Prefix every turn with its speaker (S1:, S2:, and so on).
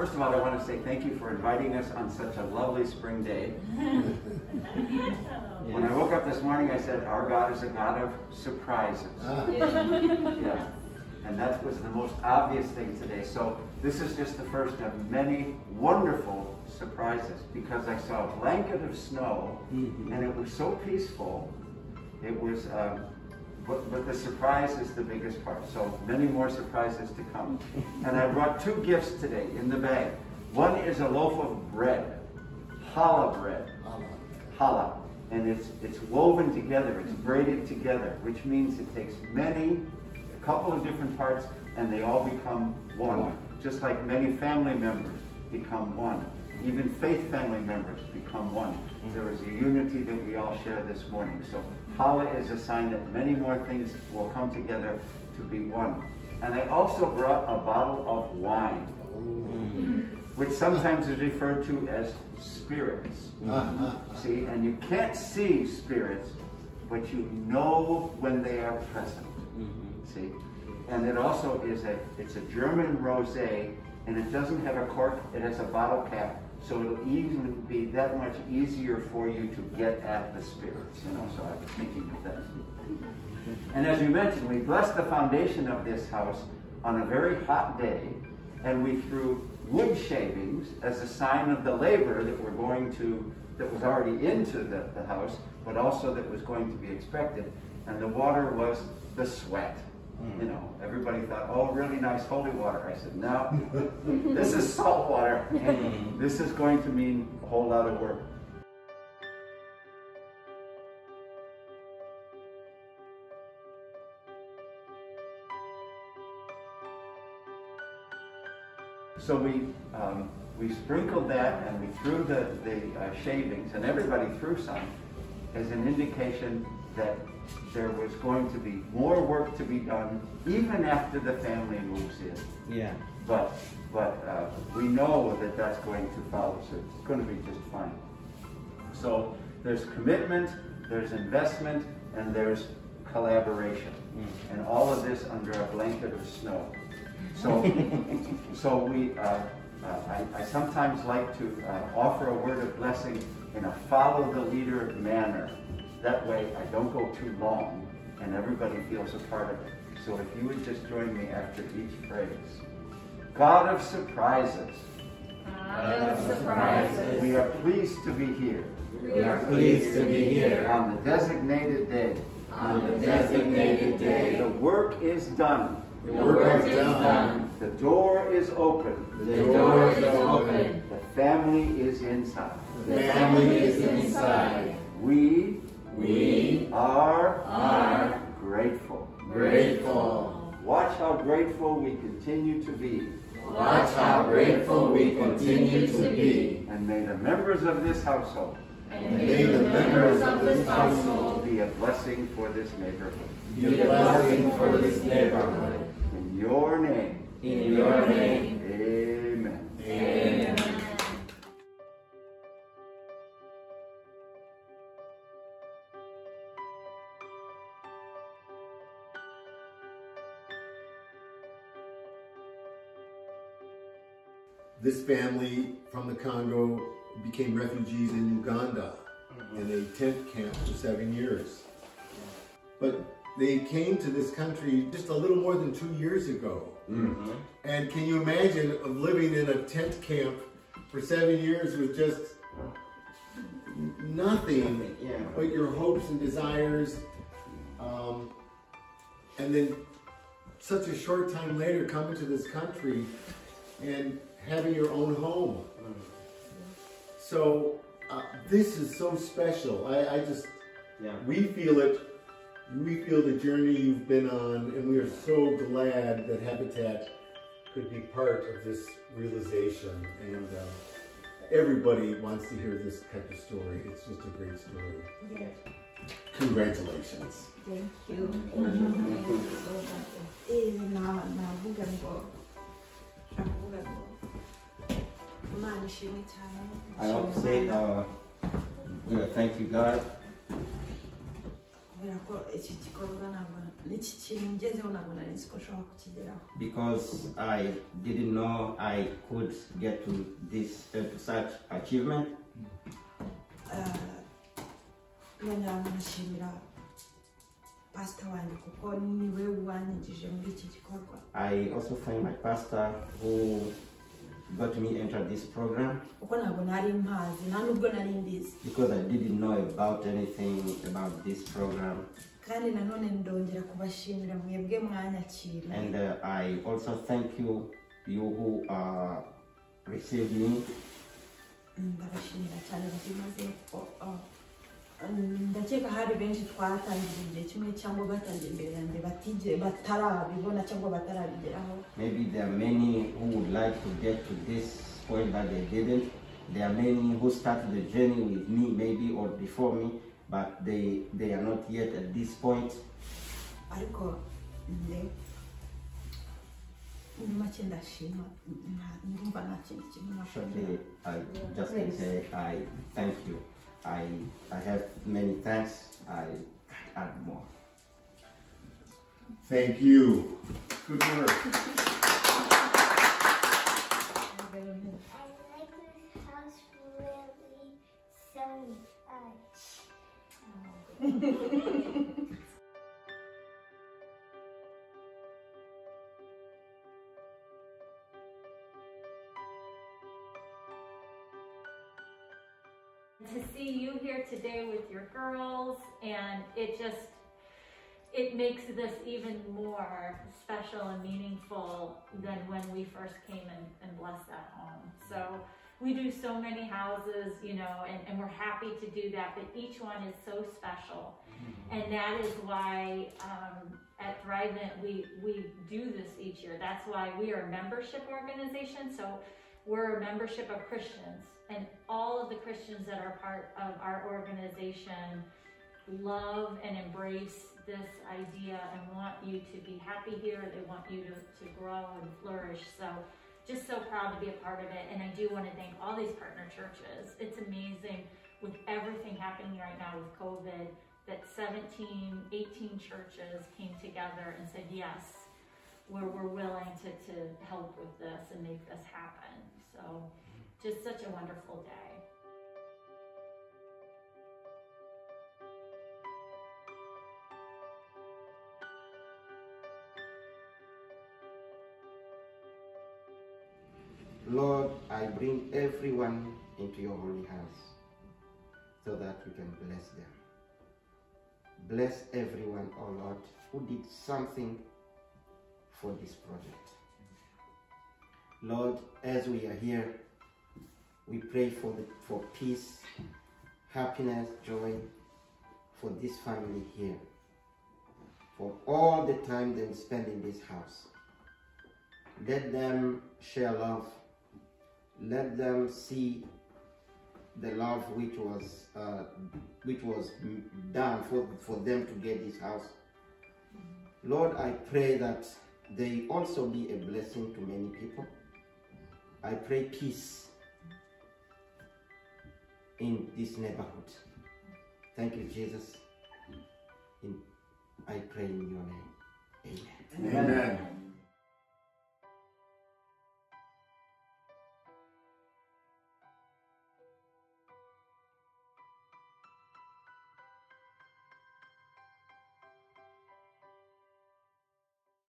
S1: first of all, I want to say thank you for inviting us on such a lovely spring day. When I woke up this morning, I said, Our God is a God of surprises. Yeah. And that was the most obvious thing today. So this is just the first of many wonderful surprises because I saw a blanket of snow and it was so peaceful. It was, um, but, but the surprise is the biggest part. So many more surprises to come. And I brought two gifts today in the bag. One is a loaf of bread, challah bread, challah. And it's, it's woven together, it's braided together, which means it takes many, a couple of different parts, and they all become one. Just like many family members become one. Even faith family members become one. Mm-hmm. There is a unity that we all share this morning. So challah is a sign that many more things will come together to be one. And I also brought a bottle of wine, mm-hmm. which sometimes is referred to as spirits. Mm-hmm. See, and you can't see spirits, but you know when they are present. See, and it also is a it's a German rosé, and it doesn't have a cork. It has a bottle cap, so it'll even be that much easier for you to get at the spirits. You know, so I was thinking of that. And as you mentioned, we blessed the foundation of this house on a very hot day, and we threw wood shavings as a sign of the labor that we're going to, that was already into the, the house, but also that was going to be expected. And the water was the sweat. You know, everybody thought, oh, really nice holy water. I said, no, this is salt water, and this is going to mean a whole lot of work. So we um, we sprinkled that and we threw the the uh, shavings, and everybody threw some, as an indication that there was going to be more work to be done, even after the family moves in.
S2: Yeah.
S1: But but uh, we know that that's going to follow, so it's going to be just fine. So there's commitment, there's investment, and there's collaboration, and all of this under a blanket of snow. So, so we, uh, uh, I, I sometimes like to uh, offer a word of blessing in a follow the leader manner. That way I don't go too long and everybody feels a part of it. So if you would just join me after each phrase. God of surprises,
S3: God of surprises,
S1: we are pleased to be here
S3: we are pleased to be here
S1: on the designated day.
S3: on the designated day.
S1: The work is done.
S3: The work is done.
S1: The door is open.
S3: The door is open.
S1: The family is inside.
S3: The family is inside.
S1: We
S3: We
S1: are
S3: are
S1: grateful.
S3: grateful.
S1: Watch how grateful we continue to be.
S3: Watch how grateful we continue to be.
S1: And may the members of this household
S3: And may the members of this household
S1: be a blessing for this neighborhood.
S3: be a blessing for this neighborhood.
S1: In your name,
S3: In your name,
S1: amen.
S4: This family from the Congo became refugees in Uganda in a tent camp for seven years. But they came to this country just a little more than two years ago. And can you imagine of living in a tent camp for seven years with just nothing
S2: Yeah.
S4: but your hopes and desires, um, and then such a short time later coming to this country and having your own home. So uh, this is so special. I, I just
S2: Yeah.
S4: we feel it. We feel the journey you've been on, and we are so glad that Habitat could be part of this realization. And uh, everybody wants to hear this type of story. It's just a great story.
S5: Yes,
S4: Congratulations.
S5: thank you. Eh, na navuga ngo navuga ngo Imana.
S2: I also say, uh, yeah, thank you, God.
S5: kubera ko iki gikorwa ntabwo n'iki kintu ngezeho ntabwo nari nzi ko nshobora kukigeraho
S3: because I didn't know I could get to this uh, to such achievement.
S5: nongera nkanashimira pasita wanjye kuko niwe wanyigije muri iki gikorwa
S3: I also thank my pastor who got me enter this program
S5: kuko ntabwo nari mpazi nta nubwo nari
S3: because I didn't know about anything about this program.
S5: kandi nanone ndongera kubashimira mwebwe mwanyakiriye
S3: And uh, I also thank you, you who uh, received me.
S5: Ndakeka hari benshi twatangiriye igihe kimwe cyangwa batangiye imbere yanjye batarabibona cyangwa batarabigeraho
S3: Maybe there are many who would like to get to this point that they didn't. There are many who started the journey with me, maybe or before me, but they they are not yet at this point.
S5: ariko muri make ndashima ndumva nta kintu
S3: Shortly,
S5: nashobora
S3: I just can say I thank you. I I have many thanks. I can't add more.
S4: Thank you. Good work.
S2: I like this
S6: to see you here today with your girls and it just it makes this even more special and meaningful than when we first came and, and blessed that home. So we do so many houses you know and, and we're happy to do that but each one is so special. And that is why um, at Thrivent we we do this each year. That's why we are a membership organization. So we're a membership of Christians, and all of the Christians that are part of our organization love and embrace this idea and want you to be happy here. They want you to, to grow and flourish. So, just so proud to be a part of it. And I do want to thank all these partner churches. It's amazing with everything happening right now with COVID that 17, 18 churches came together and said, yes, where we're willing to, to help with this and make this happen. So just such a wonderful day.
S3: Lord, I bring everyone into your holy house so that you can bless them. Bless everyone, oh Lord, who did something for this project. Lord, as we are here, we pray for the, for peace, happiness, joy for this family here. For all the time they spend in this house. Let them share love. Let them see the love which was uh, which was done for, for them to get this house. Lord, I pray that they also be a blessing to many people. I pray peace in this neighborhood. Thank you, Jesus. In, I pray in your name. Amen.
S4: Amen.